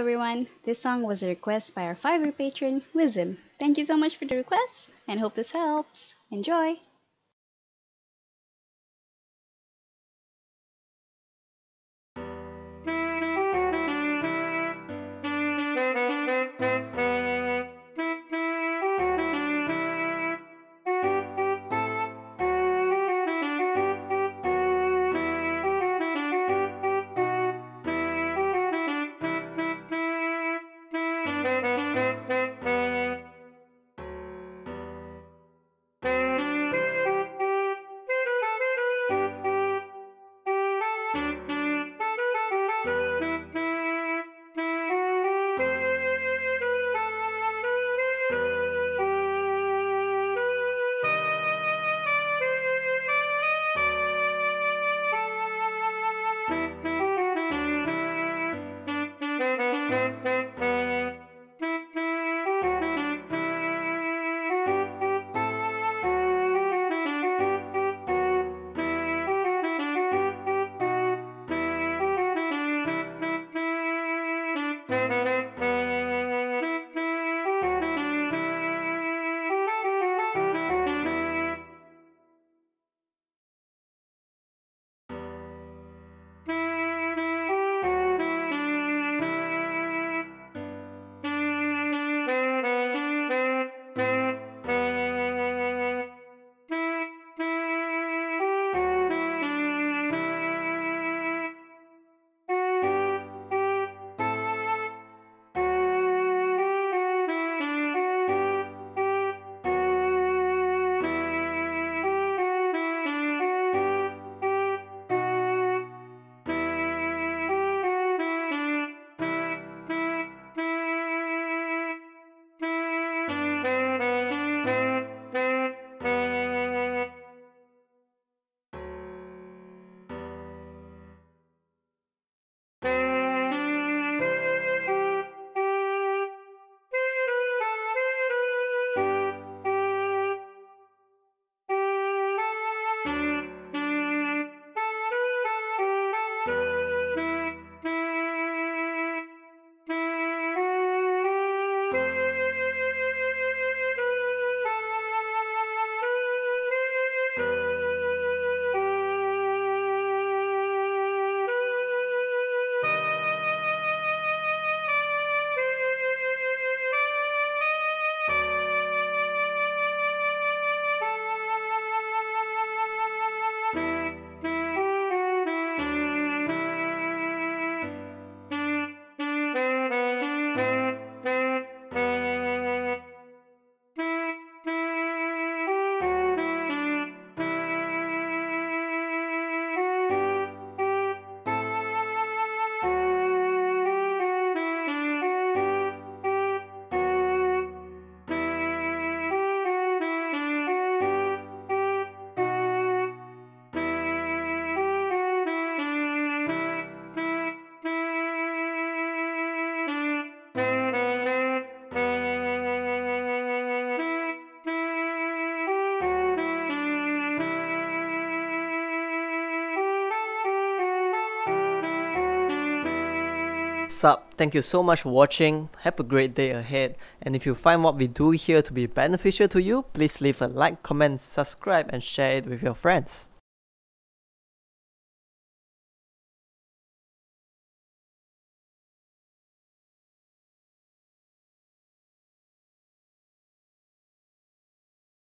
everyone. This song was a request by our Fiverr patron, Wisdom. Thank you so much for the request and hope this helps. Enjoy! Música Sup, thank you so much for watching, have a great day ahead, and if you find what we do here to be beneficial to you, please leave a like, comment, subscribe and share it with your friends.